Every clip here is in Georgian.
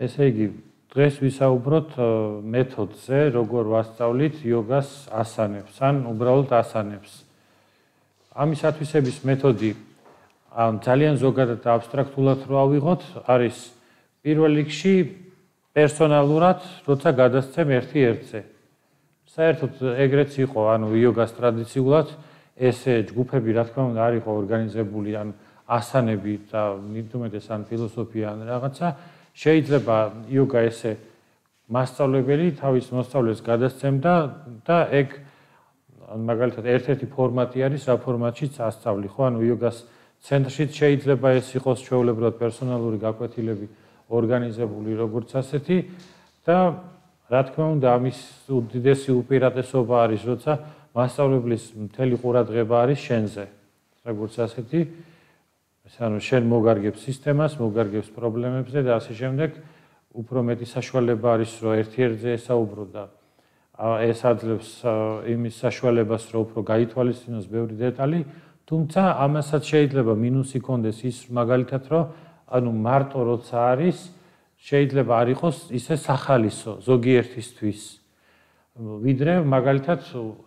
ესე იგი, დღეს ვისაუბროთ მეთოდზე, როგორ ვასწავლით იოგას ასანებს, ან უბრალოდ ასანებს. ამისათვისების მეთოდი ამ ძალიან ზოგადად აბსტრაქტულად რო ავიღოთ, არის პირველ რიგში პერსონალურად, როცა გადასცემ ერთი ერთზე. საერთოდ ეგრეც იყო, ანუ იოგას ტრადიციულად ესე ჯგუფები, რა თქმა უნდა, არ იყო ორგანიზებული, ან ასანები და მიდუმედეს ან ფილოსოფია ან რაღაცა, შეიძლება იოგა ესე მასწავლებელი თავის მოსწავლეს გადასცემდა და ეგ მაგალითად ერთ-ერთი ფორმატი არის რა ფორმატშიც ასწავლი, ხო? ანუ იოგას ცენტრშიც შეიძლება ეს იყოს ჩვეულებრივად პერსონალური გაკვეთილები ორგანიზებული როგორც ასეთი და რა თქმა უნდა ამის უდიდესი უპირატესობა არის, როცა მასწავლებლის მთელი ყურადღება არის შენზე. როგორც ასეთი ანუ შენ მოგარგებს სისტემას, მოგარგებს პრობლემებზე და ასე შემდეგ, უფრო მეტი საშუალება არის, რომ ერთ-ერთზე ესაუბრო და ეს აძლევს იმის საშუალებას, რომ უფრო გაითვალისწინოს ბევრი დეტალი, თუმცა ამასაც შეიძლება მინუსი კონდეს ის მაგალითად, რომ ანუ მარტო როცა არის, შეიძლება არ იყოს ისე სახალისო ზოგიერთისთვის. ვიდრე მაგალითად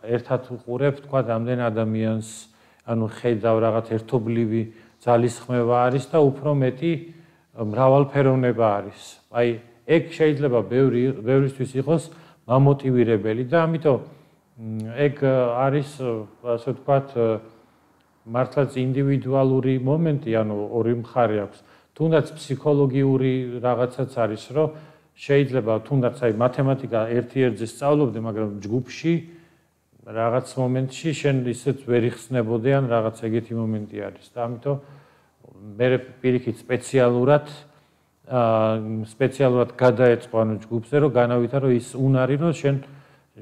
ერთად უყურებ თქვა ამდენ ადამიანს, ანუ ხედავ რაღაც ერთობლივი ძალისხმევა არის და უფრო მეტი მრავალფეროვნება არის. აი, ეგ შეიძლება ბევრი ბევრისთვის იყოს მამოტივირებელი და ამიტომ ეგ არის ასე ვთქვათ მართლაც ინდივიდუალური მომენტი, ანუ ორი მხარე აქვს. თუნდაც ფსიქოლოგიური რაღაცაც არის, რომ შეიძლება თუნდაც აი მათემატიკა ერთ-ერთზე სწავლობდე, მაგრამ ჯგუფში რაღაც მომენტში შენ ისეთ ვერ იხსნებოდე ან რაღაც ეგეთი მომენტი არის და ამიტომ მე პირიქით სპეციალურად აა სპეციალურად გადაეწყო ანუ ჯგუფზე რომ განავითარო ის უნარი რომ შენ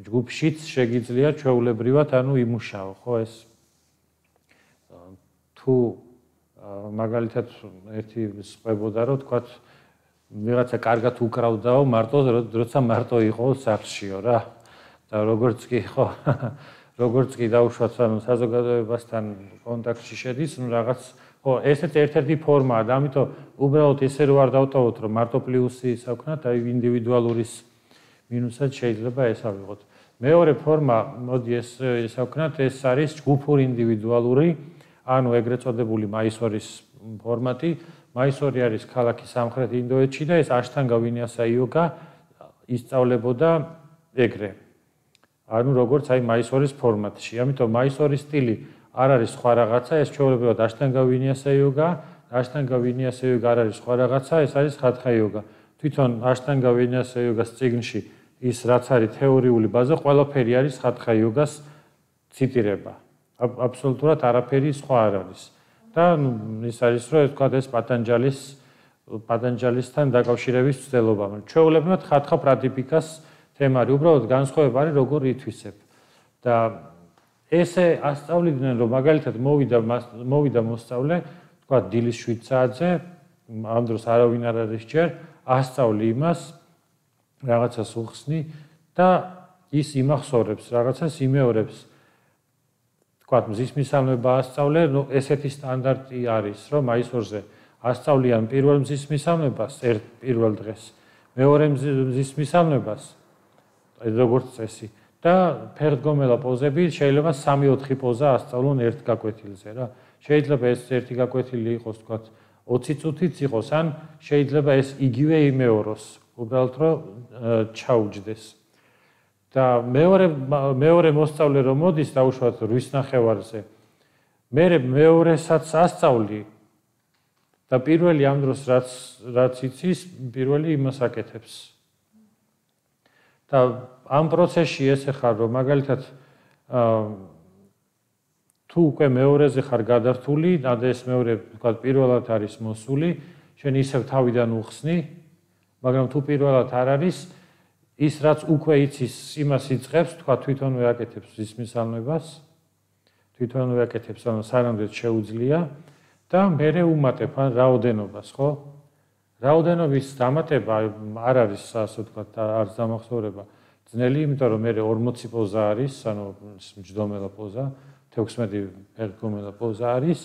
ჯგუფშიც შეგიძლია ჩვეულებრივად ანუ იმუშაო ხო ეს თუ მაგალითად ერთი სყვებოდა რომ თქვათ ვიღაცა კარგად უკრავდაო მარტო როცა მარტო იყო სახლშიო რა და როგორც კი ხო როგორც კი დაუშვათ ანუ საზოგადოებასთან კონტაქტში შედის ნუ რაღაც ხო ესეც ერთ-ერთი ფორმაა და ამიტომ უბრალოდ ესე რო არ დავტოვოთ რომ მარტო პლუსი საკვნათ აი ინდივიდუალურის მინუსად შეიძლება ეს ავიღოთ მეორე ფორმა მოდი ეს საკვნათ ეს არის ჯგუფური ინდივიდუალური ანუ ეგრეთ წოდებული მაისორის ფორმატი. მაისორი არის ქალაქის სამხრეთ ინდოეთში და ეს აშთანგა ვინიასა იოგა ისწავლებოდა ეგრე ანუ როგორც აი მაისორის ფორმატში. ამიტომ მაისორის სტილი არ არის სხვა რაღაცა, ეს ჩვეულებრივად აშტანგა ვინიასა იოგა, აშტანგა ვინიასა იოგა არ არის სხვა რაღაცა, ეს არის ხათხა იოგა. თვითონ აშტანგა ვინიასა იოგას წიგნში ის რაც არის თეორიული ბაზა, ყველაფერი არის ხათხა იოგას ციტირება. აბსოლუტურად არაფერი სხვა არ არის. და ის არის რომ თქვა ეს პატანჯალის პატანჯალისთან დაკავშირების ცდელობა. ჩვეულებრივად ხათხა პრატიპიკას თემა არის უბრალოდ განსხვავება არის როგორ ითვისებ. და ესე ასწავლიდნენ რომ მაგალითად მოვიდა მოვიდა მოსწავლე თქვა დილის 7 საათზე ამ დროს არავინ არ არის ჯერ ასწავლი იმას რაღაცას უხსნი და ის იმახსოვრებს რაღაცას იმეორებს. თქვა მზის მისამება ასწავლე ნუ ესეთი სტანდარტი არის რომ მაისორზე ასწავლიან პირველ მზის მისამებას ერთ პირველ დღეს მეორე მზის მისამებას როგორც წესი და ფერდგომელა პოზები შეიძლება 3-4 პოზა ასწავლონ ერთ გაკვეთილზე რა. შეიძლება ეს ერთი გაკვეთილი იყოს თქვა 20 წუთიც იყოს ან შეიძლება ეს იგივე იმეოროს, უბრალოდ რომ ჩაუჯდეს. და მეორე მეორე მოსწავლე რომ მოდის დაუშვათ რვის ნახევარზე. მე მეორესაც ასწავლი და პირველი ამ დროს რაც რაც იცის, პირველი იმას აკეთებს. და ამ პროცესში ესე ხარ რომ მაგალითად თუ უკვე მეორეზე ხარ გადართული, და ეს მეორე თქვა პირველად არის მოსული, შენ ისევ თავიდან უხსნი, მაგრამ თუ პირველად არ არის, ის რაც უკვე იცის, იმას იწખებს, თქვა თვითონვე აკეთებს ის მისალმებას. თვითონვე აკეთებს, ანუ სანამდე შეუძლია და მე უმატებ ან რაოდენობას, ხო? რაოდენობის დამატება არ არის ასე ვთქვათ არც დამახსოვრება ძნელი იმიტომ რომ მე 40 პოზა არის ანუ მჯდომელა პოზა 16 პერგომელა პოზა არის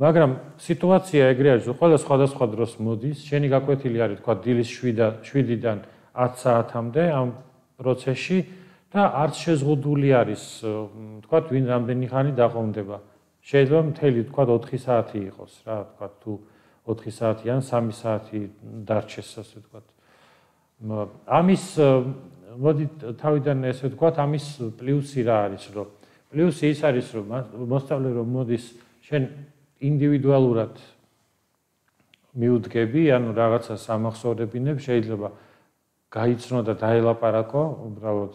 მაგრამ სიტუაცია ეგრე არის, ყველა სხვადასხვა დროს მოდის, შენი გაკვეთილი არის თქვა დილის 7-დან 10 საათამდე ამ პროცესში და არც შეზღუდული არის თქვა ვინ რამდენი ხანი დაყონდება. შეიძლება მთელი თქვა 4 საათი იყოს რა, თქვა თუ 4 საათი ან 3 საათი დარჩეს ასე თქვა. ამის მოდი თავიდან ესე თქვა, ამის პლუსი რა არის, რომ პლუსი ის არის, რომ მოსწავლე რომ მოდის შენ ინდივიდუალურად მიუდგები, ანუ რაღაცა სამახსოვრებინებ, შეიძლება გაიცნო და დაელაპარაკო, უბრალოდ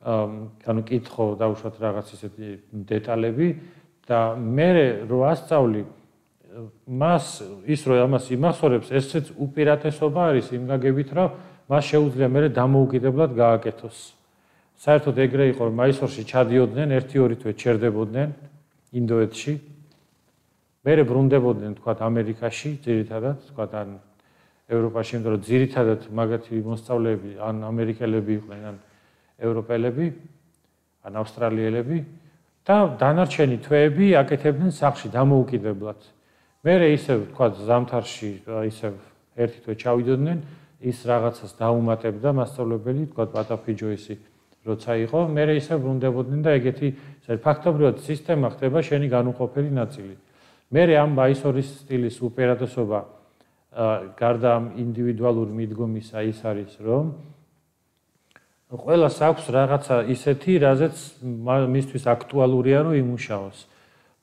ანუ კითხო დაუშვათ რაღაც ისეთი დეტალები და მე რო ასწავლი მას ის რო ამას იმახსოვრებს, ესეც უპირატესობა არის იმ გაგებით, რომ მას შეუძლია მე დამოუკიდებლად გააკეთოს. საერთოდ ეგრე იყო, რომ მაისორში ჩადიოდნენ, 1-2 თვე ჩერდებოდნენ ინდოეთში. მერე ბრუნდებოდნენ თქვა ამერიკაში, ძირითადად, თქვა ან ევროპაში, იმიტომ რომ ძირითადად მაგათი მოსწავლეები ან ამერიკელები იყვნენ, ან ევროპელები, ან ავსტრალიელები და დანარჩენი თვეები აკეთებდნენ სახში დამოუკიდებლად. მერე ისევ თქვა ზამთარში ისევ ერთი თვე ჩავიდოდნენ ის რაღაცას დაუმატებდა მასწავლებელი, თქვა პატაფი ჯოისი, როცა იყო, მე ისე ბრუნდებოდნენ და ეგეთი ფაქტობრივად სისტემა ხდება შენი განუყოფელი ნაწილი. მე ამ ბაისორის სტილის უპირატესობა გარდა ამ ინდივიდუალური მიდგომისა ის არის, რომ ყველას აქვს რაღაცა ისეთი, რაზეც მისთვის აქტუალურია, რომ იმუშაოს.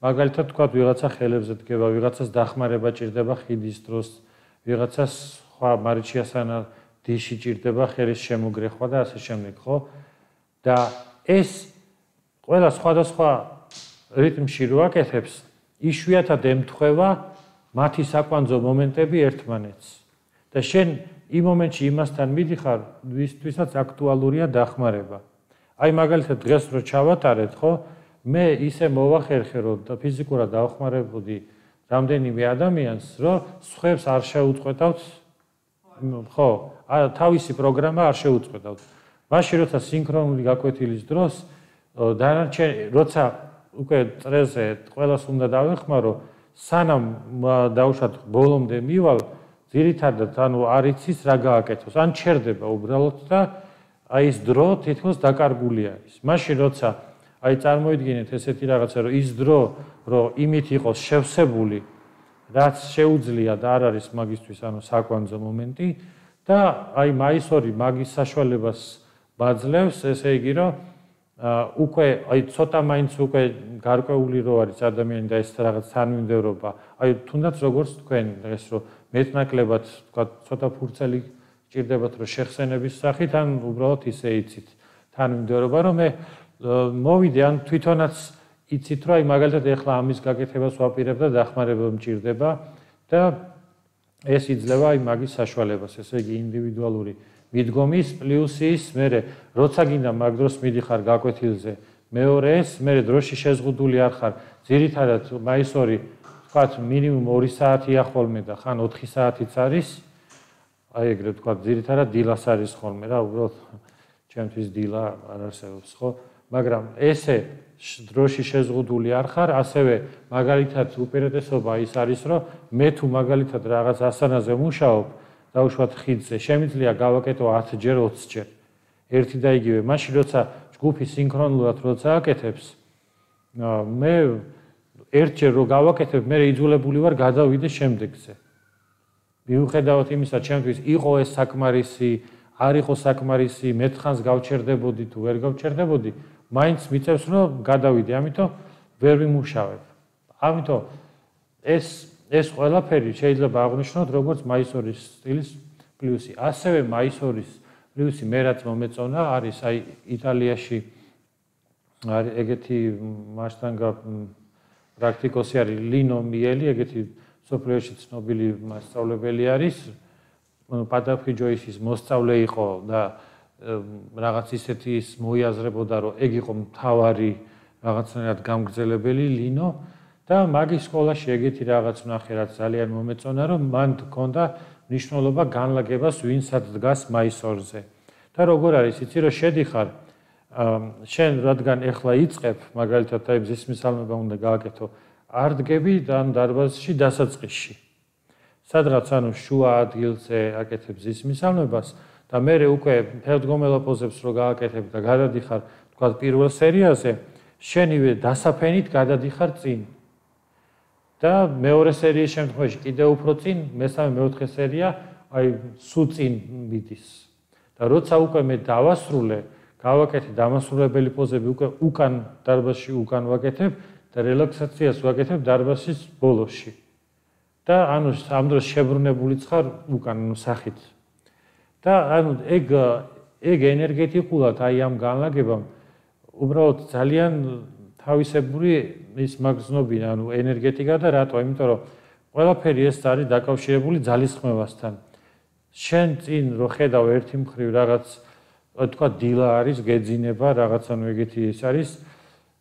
მაგალითად, თქვა ვიღაცა ხელებზე დგება, ვიღაცას დახმარება ჭირდება ხიდის დროს, ვიღაცას ხა მარიჩიასანა დიში ჭირდება ხელის შემოგრეხვა და ასე შემდეგ, ხო? და ეს ყველა სხვადასხვა რიტმში რო აკეთებს, იშვიათად ემთხვევა მათი საკვანძო მომენტები ერთმანეთს. და შენ იმ მომენტში იმასთან მიდიხარ, ვისთვისაც აქტუალურია დახმარება. აი მაგალითად დღეს რო ჩავატარეთ, ხო? მე ისე მოვახერხე, რომ ფიზიკურად დავხმარებოდი რამდენიმე ადამიანს, რომ სხვებს არ შეუწყვეტავთ ხო, თავისი პროგრამა არ შეუწყვეტავთ. მაშინ როცა სინქრონული გაკვეთილის დროს დანარჩენ როცა უკვე წრეზე ყოველას უნდა დავეხმარო, სანამ დაუშვათ ბოლომდე მივალ, ძირითადად ანუ არ იცის რა გააკეთოს, ან ჩერდება უბრალოდ და აი ეს დრო თითქოს დაკარგული არის. მაშინ როცა აი წარმოიდგინეთ ესეთი რაღაცა, რომ ის დრო, რომ იმით იყოს შევსებული, რაც შეუძლია და არ არის მაგისტვის ანუ საკვანძო მომენტი და აი მაისორი მაგის საშუალებას ბაძლევს ესე იგი რომ უკვე აი ცოტა მაინც უკვე გარკვეული რო არის ადამიანი და ეს რაღაც თანმიმდევრობა. აი თუნდაც როგორც თქვენ დღეს რომ მეტნაკლებად თქვა ცოტა ფურცელი ჭირდებათ რომ შეხსენების სახით ან უბრალოდ ისე იცით თანმიმდევრობა რომ მე მოვიდე ან თვითონაც იცით აი მაგალითად ეხლა ამის გაკეთებას ვაპირებ და დახმარება მჭირდება და ეს იძლევა აი მაგის საშუალებას, ესე იგი ინდივიდუალური მიდგომის პლუსის, მე როცა გინდა მაგ დროს მიდიხარ გაკვეთილზე, მეორე ეს, მე დროში შეზღუდული არ ხარ, ძირითადად მაისორი თქვათ მინიმუმ 2 საათია ხოლმე და ხან 4 საათიც არის. აი ეგრე თქვათ ძირითადად დილას არის ხოლმე რა, უბრალოდ ჩემთვის დილა არ არსებობს, ხო? მაგრამ ესე დროში შეზღუდული არ ხარ, ასევე მაგალითად უპირატესობა ის არის, რომ მე თუ მაგალითად რაღაც ასანაზე მუშაობ, დაუშვათ ხიდზე, შემიძლია გავაკეთო 10 ჯერ 20 ჯერ. ერთი და იგივე, მაშინ როცა ჯგუფი სინქრონულად როცა აკეთებს, მე ერთჯერ რო გავაკეთებ, მე იძულებული ვარ გადავიდე შემდეგზე. მიუხედავად იმისა, ჩემთვის იყო ეს საკმარისი, არ იყო საკმარისი, მეთხანს გავჩერდებოდი თუ ვერ გავჩერდებოდი, მაინც მიწევს რომ გადავიდე, ამიტომ ვერ ვიმუშავებ. ამიტომ ეს ეს ყველაფერი შეიძლება აღნიშნოთ როგორც მაისორის სტილის პლუსი. ასევე მაისორის პლუსი მე რაც მომეწონა არის აი იტალიაში არის ეგეთი მასტანგა პრაქტიკოსი არის ლინო მიელი, ეგეთი სოფლიოში ცნობილი მასწავლებელი არის. პატაფი ჯოისის მოსწავლე იყო და რაღაც ისეთი ის მოიაზრებოდა რომ ეგ იყო მთავარი რაღაცნაირად გამგზელებელი ლინო და მაგის სკოლაში ეგეთი რაღაც ვნახე რაც ძალიან მომეწონა რომ მან თქონდა ნიშნულობა განლაგებას ვინსად დგას მაისორზე და როგორ არის იცი რომ შედიხარ შენ რადგან ეხლა იწებ მაგალითად აი მზის მისალმება უნდა გააკეთო არ დგები ან დარბაზში დასაწყისში. სადღაც ანუ შუა ადგილზე აკეთებს ის მისალმებას და მე უკვე ფერდგომელა პოზებს რო გააკეთებ და გადადიხარ თქვა პირველ სერიაზე, შენივე დასაფენით გადადიხარ წინ. და მეორე სერიის შემთხვევაში კიდევ უფრო წინ, მესამე მეოთხე სერია აი სუ წინ მიდის. და როცა უკვე მე დავასრულე, გავაკეთე დამასრულებელი პოზები უკვე უკან დარბაზში უკან ვაკეთებ და რელაქსაციას ვაკეთებ დარბაზის ბოლოში. და ანუ ამ დროს შებრუნებული ხარ უკან ნუ სახით. და ანუ ეგ ეგ ენერგეტიკულად აი ამ განლაგებამ უბრალოდ ძალიან თავისებური ის მაგზნობინა, ანუ ენერგეტიკა და რატო? იმიტომ რომ ყველაფერი ეს არის დაკავშირებული ძალისხმევასთან. შენ წინ რო ხედავ ერთი მხრივ რაღაც თქვა დილა არის გეძინება, რაღაც ანუ ეგეთი ის არის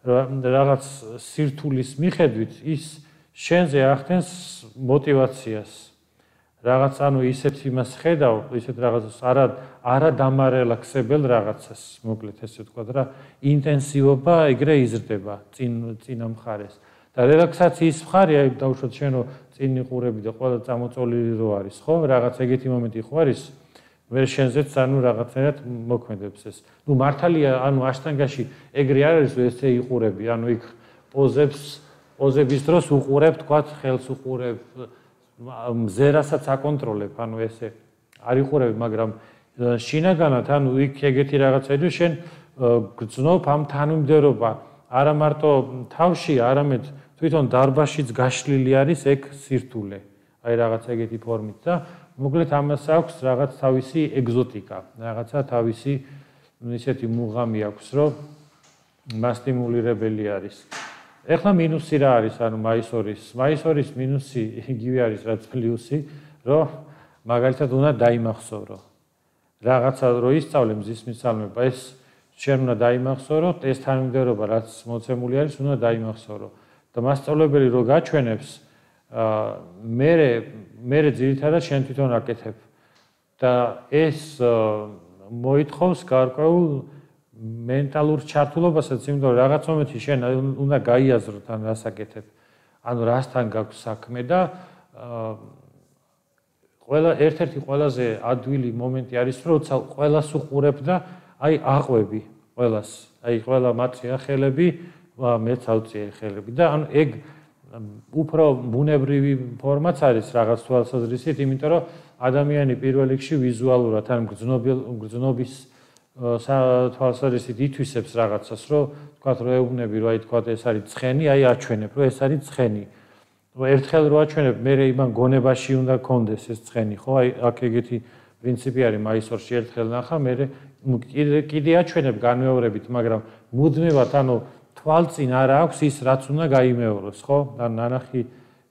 რაღაც სირთულის მიხედვით ის შენზე ახდენს мотиваციას. რაღაც ანუ ისეთ იმას ხედავ, ისეთ რაღაცას არა არა დამარელაქსებელ რაღაცას, მოკლედ ესე ვთქვა რა, ინტენსივობა ეგრე იზრდება წინ წინა მხარეს. და რელაქსაციის მხარე აი დავუშვათ შენო წინ იყურები და ყველა წამოწოლილი რო არის, ხო? რაღაც ეგეთი მომენტი ხო არის? ვერ შენზეც ანუ რაღაცნაირად მოქმედებს ეს. ნუ მართალია, ანუ აშტანგაში ეგრე არის, ესე იყურები, ანუ იქ პოზებს პოზების დროს უყურებ, თქვა ხელს უყურებ, მზერასაც აკონტროლებ, ანუ ესე არ იყურებ, მაგრამ შინაგანად ანუ იქ ეგეთი რაღაცები შენ გძნობ ამ თანმიმდევრობა არა მარტო თავში, არამედ თვითონ დარბაშიც გაშლილი არის ეგ სირთულე. აი რაღაც ეგეთი ფორმით და მოკლედ ამას აქვს რაღაც თავისი ეგზოტიკა, რაღაცა თავისი ისეთი მუღამი აქვს, რომ მასტიმულირებელი არის. ეხლა მინუსი რა არის? ანუ მაისორის მაისორის მინუსი იგივე არის რაც პლუსი რომ მაგალითად უნდა დაიმახსოვრო. რაღაცა რო ისწავლე მზის მისალმება ეს შენ უნდა დაიმახსოვრო ეს თანმიმდევრობა რაც მოცემული არის უნდა დაიმახსოვრო. და მასწავლებელი რო გაჩვენებს მე მე ძირითადად შენ თვითონ აკეთებ. და ეს მოითხოვს გარკვეულ მენტალურ ჩართულობასაც, იმიტომ რომ რაღაც მომენტში შენ უნდა გაიაზრო თან რასაკეთებ. ანუ რასთან გაქვს საქმე და ყველა ერთ-ერთი ყველაზე ადვილი მომენტი არის, როცა ყველას უყურებ და აი აყვები ყველას. აი ყველა მათია ხელები, მეც ავწიე ხელები და ანუ ეგ უფრო ბუნებრივი ფორმაც არის რაღაც თვალსაზრისით, იმიტომ რომ ადამიანი პირველ რიგში ვიზუალურად ან გრძნობის თვალსაზრისით ითვისებს რაღაცას, რომ თქვათ რომ ეუბნები, რომ აი თქვათ ეს არის ცხენი, აი აჩვენებ, რომ ეს არის ცხენი. ერთხელ რო აჩვენებ, მე იმან გონებაში უნდა კონდეს ეს ცხენი, ხო? აი აქ ეგეთი პრინციპი არის მაისორში ერთხელ ნახა, მე კიდე კიდე აჩვენებ განმეორებით, მაგრამ მუდმივად, ანუ თვალწინ არა აქვს ის, რაც უნდა გაიმეოროს, ხო? ან ნანახი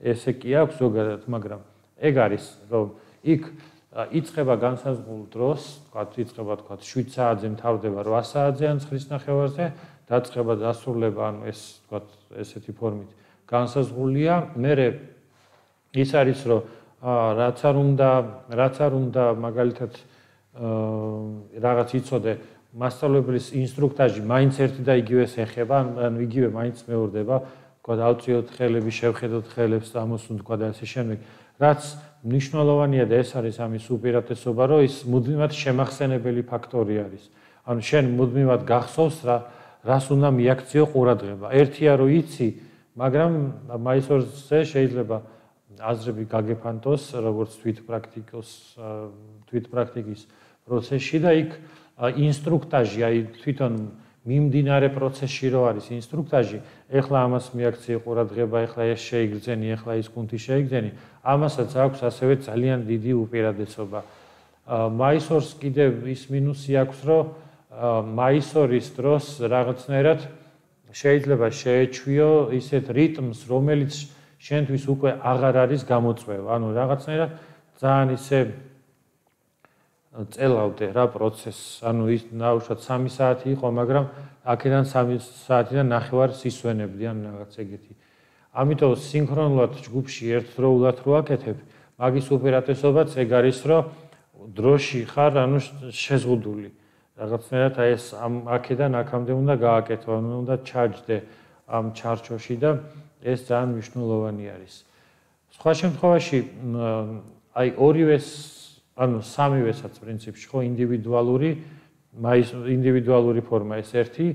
ესე კი აქვს ზოგადად, მაგრამ ეგ არის, რომ იქ იწება განსაზღვრულ დროს, თქვათ, იწება თქვათ 7 საათზე მთავრდება 8 საათზე ან 9 ნახევარზე, დაწყება დასრულება, ანუ ეს თქვათ ესეთი ფორმით განსაზღვრულია. მე ის არის, რომ რაც არ უნდა, რაც არ უნდა მაგალითად რაღაც იწოდე მასშტაბების ინსტრუქტაჟი მაინც ერთი და იგივეს ეხება, ანუ იგივე მაინც მეორდება, თქვათ, ავწიოთ ხელები, შევხედოთ ხელებს, ამოსუნ თქვათ და ასე შემდეგ. რაც მნიშვნელოვანია და ეს არის ამის უპირატესობა, რომ ის მუდმივად შემახსენებელი ფაქტორი არის. ანუ შენ მუდმივად გახსოვს რა რას უნდა მიაქციო ყურადღება. ერთია რომ იცი, მაგრამ მაისორზე შეიძლება აზრები გაგეფანტოს, როგორც თვით პრაქტიკოს თვით პრაქტიკის პროცესში და იქ ინსტრუქტაჟი, აი თვითონ მიმდინარე პროცესში რო არის ინსტრუქტაჟი, ეხლა ამას მიაქციე ყურადღება, ეხლა ეს შეიგრძენი, ეხლა ის კუნთი შეიგრძენი, ამასაც აქვს ასევე ძალიან დიდი უპირატესობა. მაისორს კიდევ ის მინუსი აქვს, რომ მაისორის დროს რაღაცნაირად შეიძლება შეეჩვიო ისეთ რიტმს, რომელიც შენთვის უკვე აღარ არის გამოწვევა. ანუ რაღაცნაირად ძალიან ისე წელავდე რა პროცესს. ანუ ის ნაუშად 3 საათი იყო, მაგრამ აქედან 3 საათიდან ნახევარ სისვენებდი ან რაღაც ეგეთი. ამიტომ სინქრონულად ჯგუფში ერთდროულად რო აკეთებ, მაგის უპირატესობაც ეგ არის, რომ დროში ხარ, ანუ შეზღუდული. რაღაცნაირად აი ეს ამ აქედან აქამდე უნდა გააკეთო, ანუ უნდა ჩარჯდე ამ ჩარჩოში და ეს ძალიან მნიშვნელოვანი არის. სხვა შემთხვევაში აი ორივეს ანუ სამივესაც პრინციპში ხო ინდივიდუალური მაის ინდივიდუალური ფორმა ეს ერთი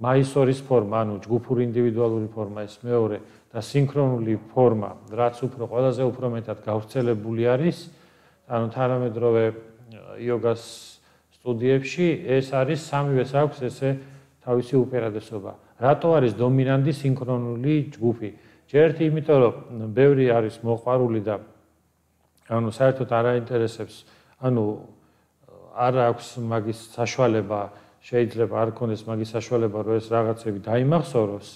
მაისორის ფორმა ანუ ჯგუფური ინდივიდუალური ფორმა ეს მეორე და სინქრონული ფორმა რაც უფრო ყველაზე უფრო მეტად გავრცელებული არის ანუ თანამედროვე იოგას სტუდიებში ეს არის სამივეს აქვს ესე თავისი უპირატესობა. რატო არის დომინანტი სინქრონული ჯგუფი? ჯერტი იმიტომ რომ ბევრი არის მოყვარული და ანუ საერთოდ არ აინტერესებს ანუ არ აქვს მაგის საშუალება შეიძლება არ ქონდეს მაგის საშუალება რომ ეს რაღაცები დაიმახსოვროს.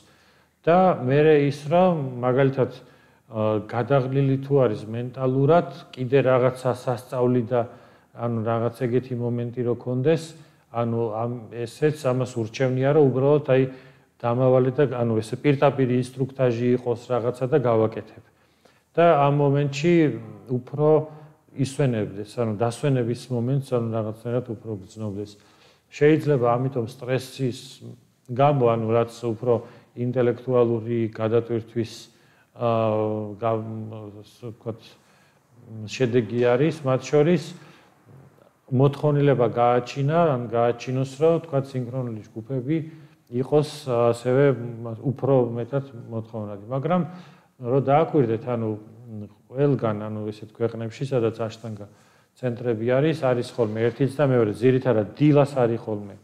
და მე ის რომ მაგალითად გადაღლილი თუ არის მენტალურად კიდე რაღაცა სასწაული და ანუ რაღაც ეგეთი მომენტი რო კონდეს ანუ ამ ესეც ამას ურჩევნია რომ უბრალოდ აი დამავალე და ანუ ესე პირდაპირ ინსტრუქტაჟი იყოს რაღაცა და გავაკეთებ და ამ მომენტში უფრო ისვენებდეს, ანუ დასვენების მომენტს, ანუ რაღაცნაირად უფრო გრძნობდეს. შეიძლება ამიტომ სტრესის გამო, ანუ რაც უფრო ინტელექტუალური გადატვირთვის აა ვთქვათ შედეგი არის, მათ შორის მოთხოვნილება გააჩინა, ან გააჩინოს, რომ ვთქვათ სინქრონული ჯგუფები იყოს ასევე უფრო მეტად მოთხოვნადი, მაგრამ რო დააკვირდეთ, ანუ ყველგან, ანუ ესეთ ქვეყნებში, სადაც აშტანგა ცენტრები არის, არის ხოლმე ერთიც და მეორე, ძირითადად დილას არის ხოლმე.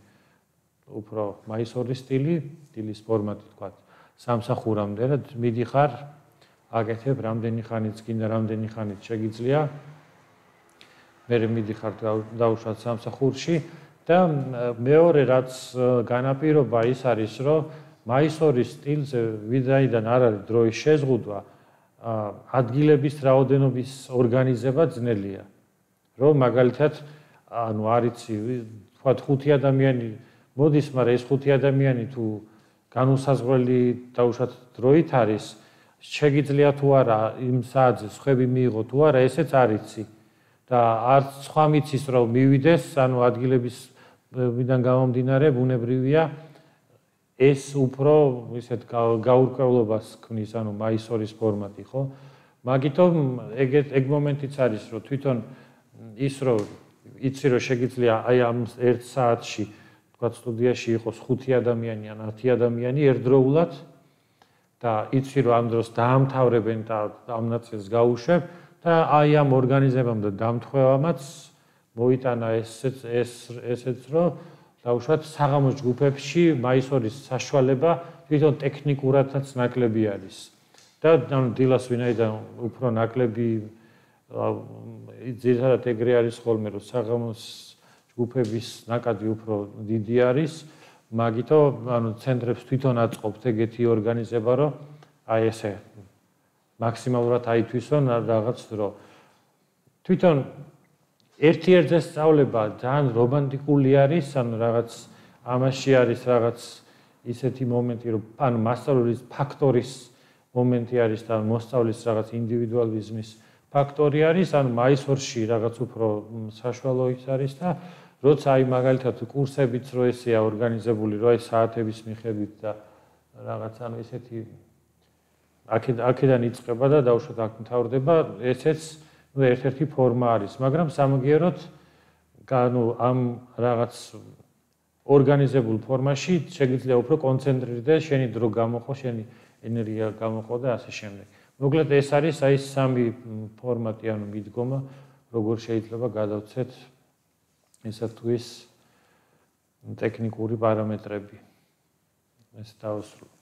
უფრო მაისორის სტილი, დილის ფორმატი თქვა, სამსახურამდე და მიდიხარ აკეთებ რამდენი ხანიც კიდე რამდენი ხანიც შეგიძლია. მე მიდიხარ დაუშვათ სამსახურში. და მეორე რაც განაპირობა ის არის, რომ მაისორის სტილზე ვიდრაიდან არ არის დროის შეზღუდვა, ადგილების რაოდენობის ორგანიზება ძნელია. რომ მაგალითად, ანუ არიცი, თქვა ხუთი ადამიანი მოდის, მაგრამ ეს ხუთი ადამიანი თუ განუსაზღვრელი დაუშვათ დროით არის, შეგიძლია თუ არა იმ საათზე ხები მიიღო თუ არა, ესეც არიცი. და არც სხვა მიცის რომ მივიდეს, ანუ ადგილების ვიდან გამომდინარე, ბუნებრივია, ეს უფრო ისეთ გაურკვევლობას ქმნის, ანუ მაისორის ფორმატი, ხო? მაგითომ ეგ ეგ მომენტიც არის, რომ თვითონ ის რომ იცი რომ შეგიძლია აი ამ ერთ საათში თქვა სტუდიაში იყოს 5 ადამიანი ან 10 ადამიანი ერთდროულად და იცი რომ ამ დროს დაამთავრებენ და ამ ნაწილს გაუშვებ და აი ამ ორგანიზებამ და დამთხევამაც მოიტანა ესეც ეს ესეც რომ დაუშვათ საღამოს ჯგუფებში მაისორის საშუალება თვითონ ტექნიკურადაც ნაკლები არის. და ანუ დილას ვინაიდან უფრო ნაკლები ძირითადად ეგრე არის ხოლმე რომ საღამოს ჯგუფების ნაკადი უფრო დიდი არის, მაგითო ანუ ცენტრებს თვითონ აწყობთ ეგეთი ორგანიზება, რომ აი ესე მაქსიმალურად აითვისონ რაღაც დრო. თვითონ ერთ-ერთზე სწავლება ძალიან რომანტიკული არის, ანუ რაღაც ამაში არის რაღაც ისეთი მომენტი, რომ ანუ მასწავლებლის ფაქტორის მომენტი არის და მოსწავლის რაღაც ინდივიდუალიზმის ფაქტორი არის, ანუ მაისორში რაღაც უფრო საშუალო ის არის და როცა აი მაგალითად კურსებიც რო ესეა ორგანიზებული, რო აი საათების მიხედვით და რაღაც ანუ ესეთი აქედან იწყება და დაუშვათ აქ მთავრდება ესეც ну ერთ-ერთი ფორმა არის, მაგრამ სამაგიეროდ ანუ ამ რაღაც ორგანიზებულ ფორმაში შეიძლება უფრო კონცენტრირდე, შენი დრო გამოხო, შენი ენერგია გამოხო და ასე შემდეგ. მოკლედ ეს არის აი სამი ფორმატი, ანუ მიდგომა, როგორ შეიძლება გადავცეთ ესა თუ ის ტექნიკური პარამეტრები. ეს დავსრულე.